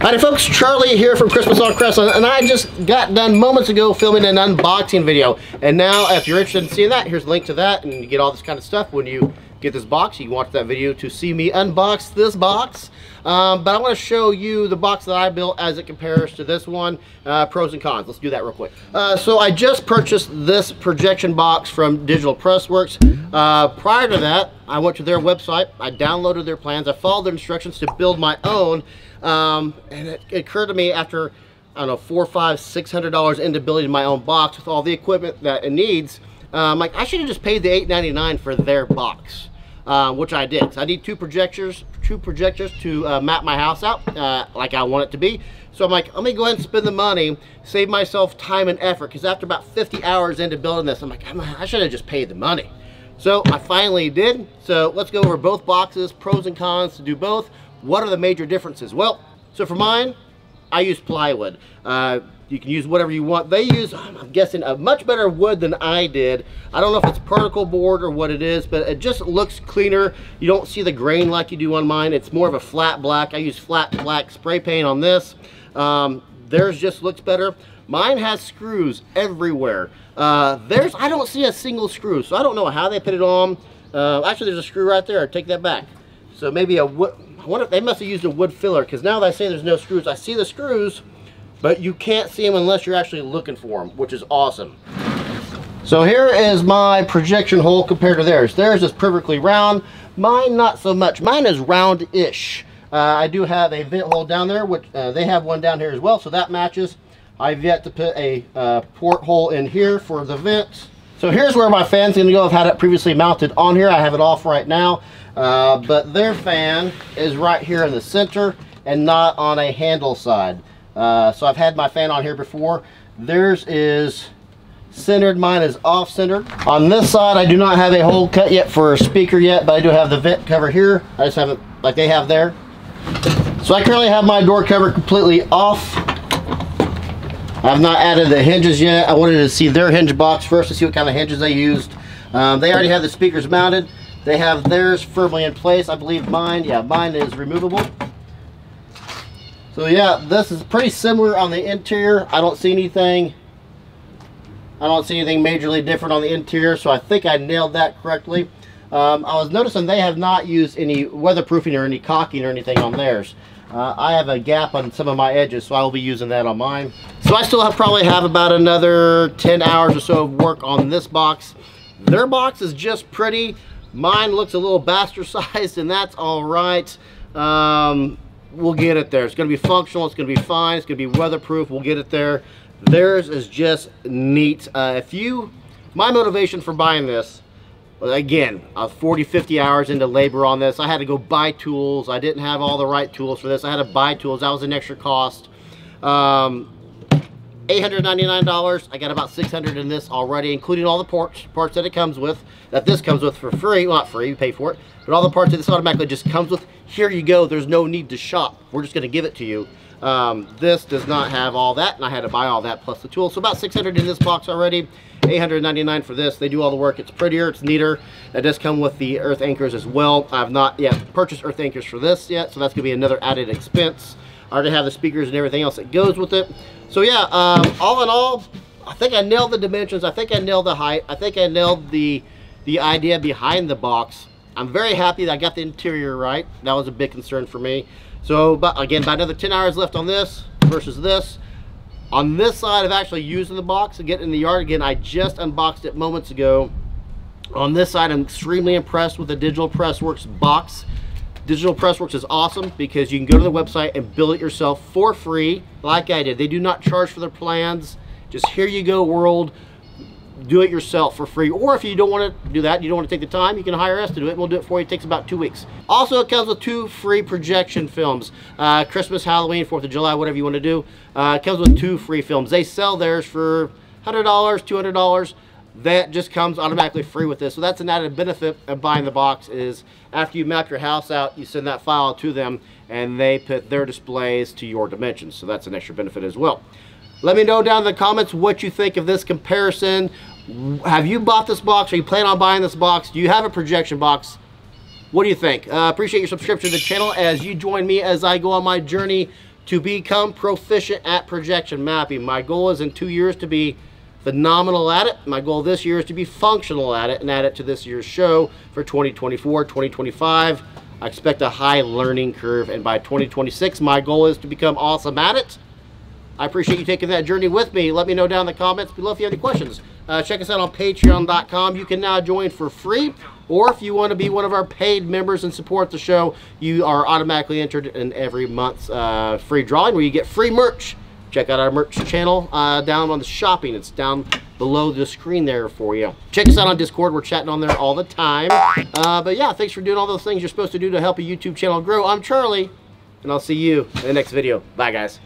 Howdy folks, Charlie here from Christmas on Crestline, and I just got done moments ago filming an unboxing video. And now, if you're interested in seeing that, here's a link to that, and you get all this kind of stuff when you get this box. You can watch that video to see me unbox this box. Um, but I want to show you the box that I built as it compares to this one, uh, pros and cons. Let's do that real quick. Uh, so I just purchased this projection box from Digital Pressworks. Uh, prior to that, I went to their website, I downloaded their plans, I followed their instructions to build my own, um, and it, occurred to me after I don't know, four, five, six hundred dollars into building my own box with all the equipment that it needs. Um, like I should have just paid the $8.99 for their box, uh, which I did. So I need two projectors, two projectors to uh, map my house out uh, like I want it to be. So I'm like, let me go ahead and spend the money, save myself time and effort. Because after about 50 hours into building this, I'm like, I should have just paid the money. So I finally did. So let's go over both boxes, pros and cons to do both. What are the major differences? Well, so for mine, I use plywood. Uh, you can use whatever you want. They use, I'm guessing, a much better wood than I did. I don't know if it's particle board or what it is, but it just looks cleaner. You don't see the grain like you do on mine. It's more of a flat black. I use flat black spray paint on this. Um, theirs just looks better. Mine has screws everywhere. Uh, theirs, I don't see a single screw, so I don't know how they put it on. Uh, actually, there's a screw right there. Take that back. So maybe a wonder if they must have used a wood filler, because now that I say there's no screws, I see the screws, but you can't see them unless you're actually looking for them, which is awesome. So here is my projection hole compared to theirs. Theirs is perfectly round. Mine not so much. Mine is round-ish. Uh, I do have a vent hole down there, which uh, they have one down here as well, so that matches. I've yet to put a uh, port hole in here for the vents. So here's where my fan's gonna go. I've had it previously mounted on here. I have it off right now, uh, but their fan is right here in the center and not on a handle side. Uh, so I've had my fan on here before. Theirs is centered, mine is off centered. On this side, I do not have a hole cut yet for a speaker yet, but I do have the vent cover here. I just haven't, like they have there. So I currently have my door cover completely off. I've not added the hinges yet. I wanted to see their hinge box first to see what kind of hinges they used. Um, they already have the speakers mounted. They have theirs firmly in place. I believe mine, yeah, mine is removable. So yeah, this is pretty similar on the interior. I don't see anything. I don't see anything majorly different on the interior, so I think I nailed that correctly. Um, I was noticing they have not used any weatherproofing or any caulking or anything on theirs. Uh, I have a gap on some of my edges, so I will be using that on mine. So I still have, probably have about another 10 hours or so of work on this box. Their box is just pretty. Mine looks a little bastardized, and that's all right. Um, we'll get it there. It's going to be functional. It's going to be fine. It's going to be weatherproof. We'll get it there. Theirs is just neat. Uh, if you, my motivation for buying this again, I was 40, 50 hours into labor on this. I had to go buy tools. I didn't have all the right tools for this. I had to buy tools. That was an extra cost. Um, $899. I got about 600 in this already, including all the parts, parts that it comes with, that this comes with for free. Well, not free, you pay for it. But all the parts that this automatically just comes with. Here you go. There's no need to shop. We're just going to give it to you. Um, this does not have all that, and I had to buy all that plus the tools. So about 600 in this box already. 899 for this. They do all the work. It's prettier. It's neater. It does come with the earth anchors as well. I've not yet purchased earth anchors for this yet, so that's going to be another added expense. I already have the speakers and everything else that goes with it. So yeah, um, all in all, I think I nailed the dimensions. I think I nailed the height. I think I nailed the the idea behind the box. I'm very happy that I got the interior right. That was a big concern for me. So, but again, about another 10 hours left on this versus this. On this side of actually using the box and getting in the yard again, I just unboxed it moments ago. On this side, I'm extremely impressed with the Digital Pressworks box. Digital Pressworks is awesome because you can go to the website and build it yourself for free, like I did. They do not charge for their plans. Just here you go, world do it yourself for free. Or if you don't want to do that, you don't want to take the time, you can hire us to do it. We'll do it for you. It takes about two weeks. Also, it comes with two free projection films. Uh, Christmas, Halloween, 4th of July, whatever you want to do. Uh, it comes with two free films. They sell theirs for $100, $200. That just comes automatically free with this. So that's an added benefit of buying the box is after you map your house out, you send that file to them and they put their displays to your dimensions. So that's an extra benefit as well. Let me know down in the comments what you think of this comparison. Have you bought this box? Are you planning on buying this box? Do you have a projection box? What do you think? Uh, appreciate your subscription to the channel as you join me as I go on my journey to become proficient at projection mapping. My goal is in two years to be phenomenal at it. My goal this year is to be functional at it and add it to this year's show for 2024, 2025. I expect a high learning curve, and by 2026, my goal is to become awesome at it. I appreciate you taking that journey with me. Let me know down in the comments below if you have any questions. Uh, check us out on patreon.com. You can now join for free, or if you want to be one of our paid members and support the show, you are automatically entered in every month's uh, free drawing where you get free merch. Check out our merch channel uh, down on the shopping. It's down below the screen there for you. Check us out on Discord. We're chatting on there all the time. Uh, but yeah, thanks for doing all those things you're supposed to do to help a YouTube channel grow. I'm Charlie, and I'll see you in the next video. Bye, guys.